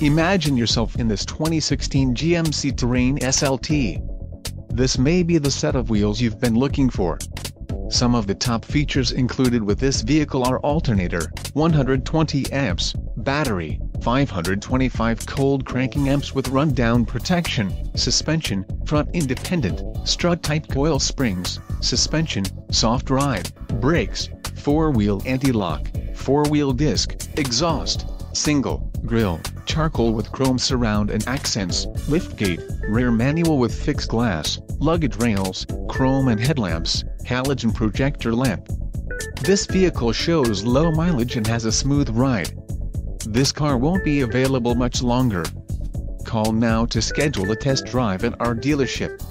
Imagine yourself in this 2016 GMC Terrain SLT. This may be the set of wheels you've been looking for. Some of the top features included with this vehicle are alternator, 120 amps, battery, 525 cold cranking amps with rundown protection, suspension, front independent, strut-type coil springs, suspension, soft ride, brakes, 4-wheel anti-lock, 4-wheel disc, exhaust, single, grille, charcoal with chrome surround and accents, liftgate, rear manual with fixed glass, luggage rails, chrome and headlamps, halogen projector lamp. This vehicle shows low mileage and has a smooth ride. This car won't be available much longer. Call now to schedule a test drive at our dealership.